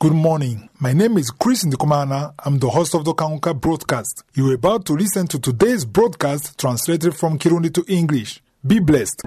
Good morning. My name is Chris Ndikumana. I'm the host of the Kanguka broadcast. You're about to listen to today's broadcast translated from Kirundi to English. Be blessed.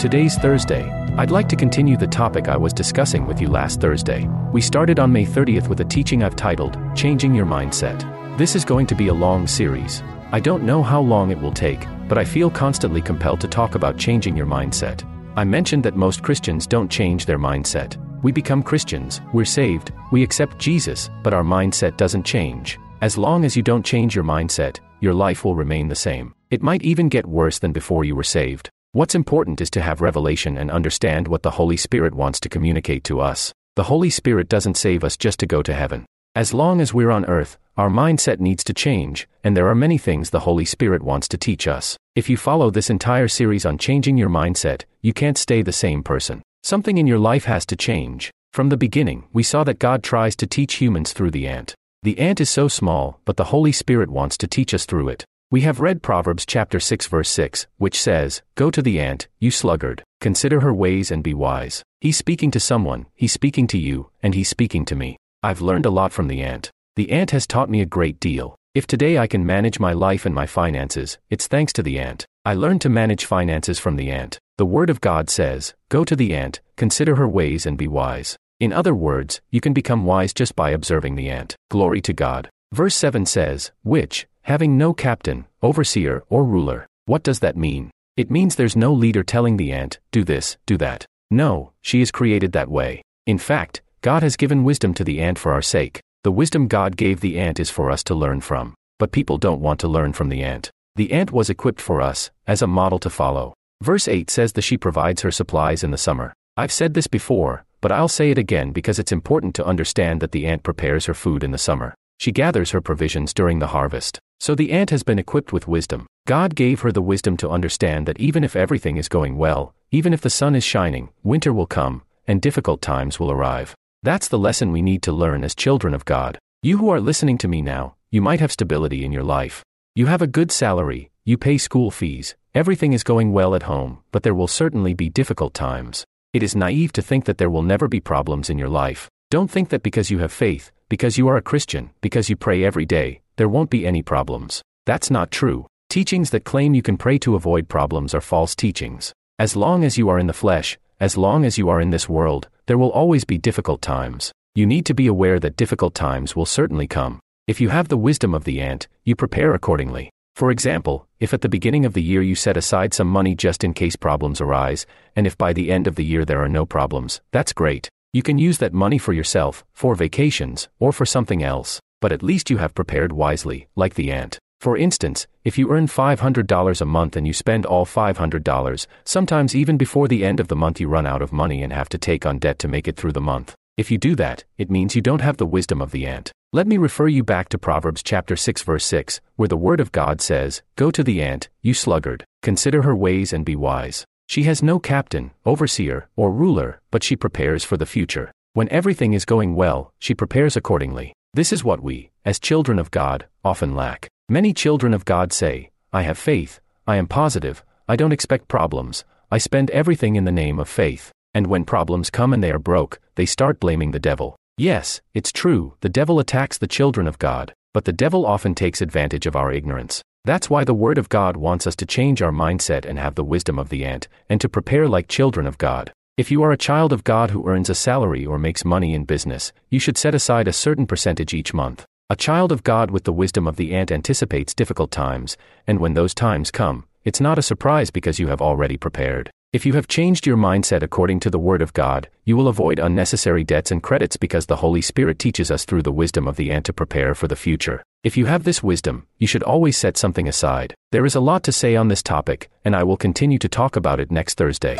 Today's Thursday. I'd like to continue the topic I was discussing with you last Thursday. We started on May 30th with a teaching I've titled, Changing Your Mindset. This is going to be a long series. I don't know how long it will take, but I feel constantly compelled to talk about changing your mindset. I mentioned that most Christians don't change their mindset. We become Christians, we're saved, we accept Jesus, but our mindset doesn't change. As long as you don't change your mindset, your life will remain the same. It might even get worse than before you were saved. What's important is to have revelation and understand what the Holy Spirit wants to communicate to us. The Holy Spirit doesn't save us just to go to heaven. As long as we're on earth, our mindset needs to change, and there are many things the Holy Spirit wants to teach us. If you follow this entire series on changing your mindset, you can't stay the same person. Something in your life has to change. From the beginning, we saw that God tries to teach humans through the ant. The ant is so small, but the Holy Spirit wants to teach us through it. We have read Proverbs chapter 6 verse 6, which says, Go to the ant, you sluggard, consider her ways and be wise. He's speaking to someone, he's speaking to you, and he's speaking to me. I've learned a lot from the ant. The ant has taught me a great deal. If today I can manage my life and my finances, it's thanks to the ant. I learned to manage finances from the ant. The Word of God says, Go to the ant, consider her ways and be wise. In other words, you can become wise just by observing the ant. Glory to God. Verse 7 says, Which, having no captain, overseer, or ruler. What does that mean? It means there's no leader telling the ant, do this, do that. No, she is created that way. In fact, God has given wisdom to the ant for our sake. The wisdom God gave the ant is for us to learn from. But people don't want to learn from the ant. The ant was equipped for us, as a model to follow. Verse 8 says that she provides her supplies in the summer. I've said this before, but I'll say it again because it's important to understand that the ant prepares her food in the summer. She gathers her provisions during the harvest. So the ant has been equipped with wisdom. God gave her the wisdom to understand that even if everything is going well, even if the sun is shining, winter will come, and difficult times will arrive. That's the lesson we need to learn as children of God. You who are listening to me now, you might have stability in your life. You have a good salary, you pay school fees, everything is going well at home, but there will certainly be difficult times. It is naive to think that there will never be problems in your life. Don't think that because you have faith, because you are a Christian, because you pray every day, there won't be any problems. That's not true. Teachings that claim you can pray to avoid problems are false teachings. As long as you are in the flesh, as long as you are in this world, there will always be difficult times. You need to be aware that difficult times will certainly come. If you have the wisdom of the ant, you prepare accordingly. For example, if at the beginning of the year you set aside some money just in case problems arise, and if by the end of the year there are no problems, that's great. You can use that money for yourself, for vacations, or for something else, but at least you have prepared wisely, like the ant. For instance, if you earn $500 a month and you spend all $500, sometimes even before the end of the month you run out of money and have to take on debt to make it through the month. If you do that, it means you don't have the wisdom of the ant. Let me refer you back to Proverbs chapter 6 verse 6, where the word of God says, Go to the ant, you sluggard, consider her ways and be wise. She has no captain, overseer, or ruler, but she prepares for the future. When everything is going well, she prepares accordingly. This is what we, as children of God, often lack. Many children of God say, I have faith, I am positive, I don't expect problems, I spend everything in the name of faith. And when problems come and they are broke, they start blaming the devil. Yes, it's true, the devil attacks the children of God, but the devil often takes advantage of our ignorance. That's why the Word of God wants us to change our mindset and have the wisdom of the ant, and to prepare like children of God. If you are a child of God who earns a salary or makes money in business, you should set aside a certain percentage each month. A child of God with the wisdom of the ant anticipates difficult times, and when those times come, it's not a surprise because you have already prepared. If you have changed your mindset according to the Word of God, you will avoid unnecessary debts and credits because the Holy Spirit teaches us through the wisdom of the ant to prepare for the future. If you have this wisdom, you should always set something aside. There is a lot to say on this topic, and I will continue to talk about it next Thursday.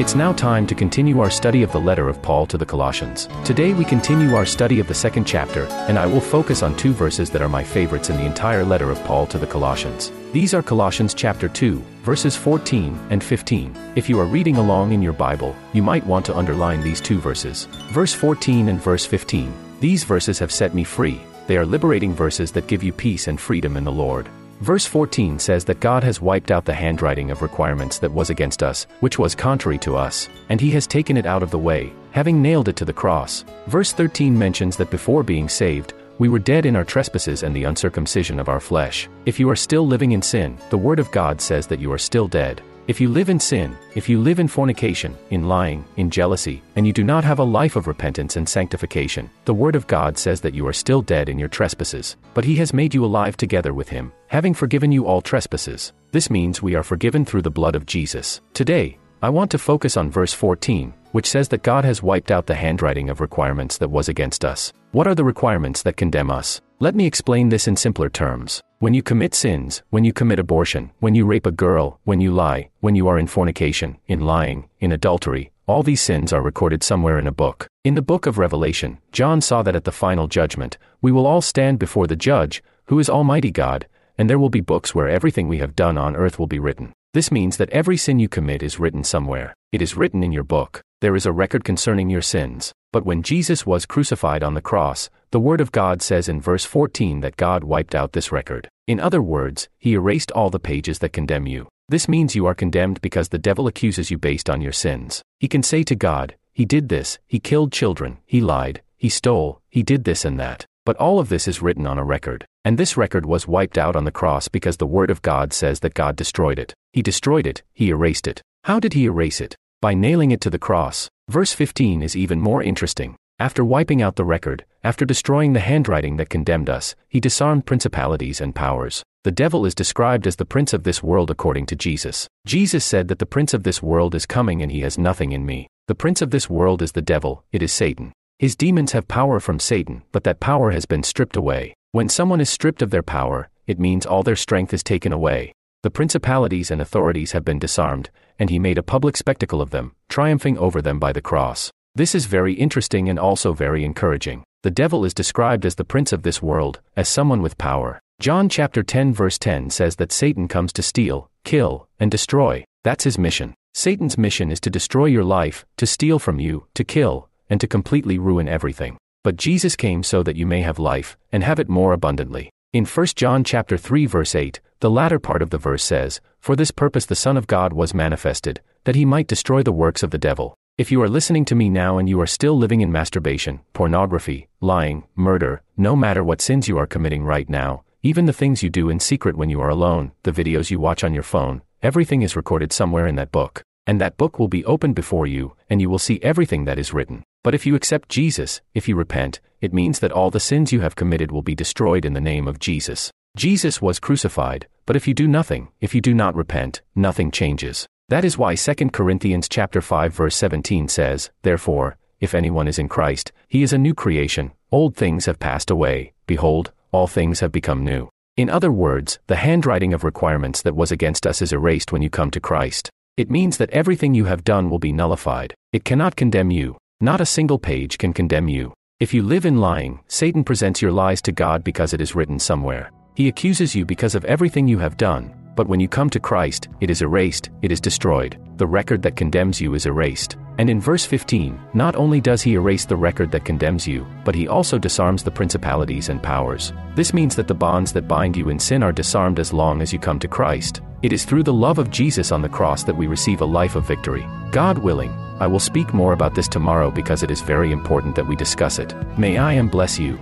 It's now time to continue our study of the letter of Paul to the Colossians. Today we continue our study of the second chapter, and I will focus on two verses that are my favorites in the entire letter of Paul to the Colossians. These are Colossians chapter 2, verses 14 and 15. If you are reading along in your Bible, you might want to underline these two verses. Verse 14 and verse 15. These verses have set me free. They are liberating verses that give you peace and freedom in the Lord. Verse 14 says that God has wiped out the handwriting of requirements that was against us, which was contrary to us, and he has taken it out of the way, having nailed it to the cross. Verse 13 mentions that before being saved, we were dead in our trespasses and the uncircumcision of our flesh. If you are still living in sin, the Word of God says that you are still dead. If you live in sin, if you live in fornication, in lying, in jealousy, and you do not have a life of repentance and sanctification, the Word of God says that you are still dead in your trespasses, but He has made you alive together with Him, having forgiven you all trespasses. This means we are forgiven through the blood of Jesus. Today, I want to focus on verse 14, which says that God has wiped out the handwriting of requirements that was against us. What are the requirements that condemn us? Let me explain this in simpler terms. When you commit sins, when you commit abortion, when you rape a girl, when you lie, when you are in fornication, in lying, in adultery, all these sins are recorded somewhere in a book. In the book of Revelation, John saw that at the final judgment, we will all stand before the judge, who is Almighty God, and there will be books where everything we have done on earth will be written. This means that every sin you commit is written somewhere. It is written in your book. There is a record concerning your sins. But when Jesus was crucified on the cross, the Word of God says in verse 14 that God wiped out this record. In other words, He erased all the pages that condemn you. This means you are condemned because the devil accuses you based on your sins. He can say to God, He did this, He killed children, He lied, He stole, He did this and that. But all of this is written on a record. And this record was wiped out on the cross because the Word of God says that God destroyed it. He destroyed it, He erased it. How did He erase it? by nailing it to the cross. Verse 15 is even more interesting. After wiping out the record, after destroying the handwriting that condemned us, he disarmed principalities and powers. The devil is described as the prince of this world according to Jesus. Jesus said that the prince of this world is coming and he has nothing in me. The prince of this world is the devil, it is Satan. His demons have power from Satan, but that power has been stripped away. When someone is stripped of their power, it means all their strength is taken away. The principalities and authorities have been disarmed, and he made a public spectacle of them, triumphing over them by the cross. This is very interesting and also very encouraging. The devil is described as the prince of this world, as someone with power. John chapter 10 verse 10 says that Satan comes to steal, kill, and destroy. That's his mission. Satan's mission is to destroy your life, to steal from you, to kill, and to completely ruin everything. But Jesus came so that you may have life, and have it more abundantly. In 1 John chapter 3 verse 8, the latter part of the verse says, For this purpose the Son of God was manifested, that he might destroy the works of the devil. If you are listening to me now and you are still living in masturbation, pornography, lying, murder, no matter what sins you are committing right now, even the things you do in secret when you are alone, the videos you watch on your phone, everything is recorded somewhere in that book. And that book will be opened before you, and you will see everything that is written. But if you accept Jesus, if you repent, it means that all the sins you have committed will be destroyed in the name of Jesus. Jesus was crucified, but if you do nothing, if you do not repent, nothing changes. That is why 2 Corinthians chapter 5 verse 17 says, Therefore, if anyone is in Christ, he is a new creation, old things have passed away, behold, all things have become new. In other words, the handwriting of requirements that was against us is erased when you come to Christ. It means that everything you have done will be nullified. It cannot condemn you. Not a single page can condemn you. If you live in lying, Satan presents your lies to God because it is written somewhere. He accuses you because of everything you have done, but when you come to Christ, it is erased, it is destroyed. The record that condemns you is erased. And in verse 15, not only does he erase the record that condemns you, but he also disarms the principalities and powers. This means that the bonds that bind you in sin are disarmed as long as you come to Christ. It is through the love of Jesus on the cross that we receive a life of victory. God willing, I will speak more about this tomorrow because it is very important that we discuss it. May I am bless you.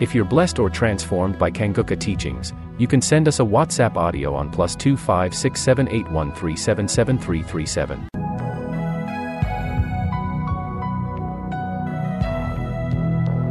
If you're blessed or transformed by Kanguka teachings, you can send us a WhatsApp audio on plus 2567813773737.